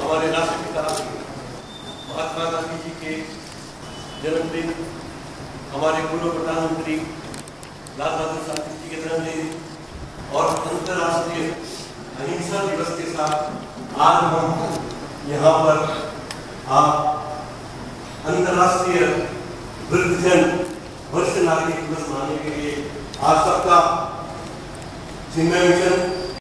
हमारे राष्ट्रपिता महात्मा गांधी जी के जन्मदिन, हमारे पूर्व प्रधानमंत्री लाल बहादुर शास्त्री जी के जन्मदिन और अंतर्राष्ट्रीय अहिंसा दिवस के साथ आज हम यहाँ पर आप अंतर्राष्ट्रीय वृद्धजन वरिष्ठ नागरिक दिवस मनाने के लिए आप सबका चिन्मय मिशन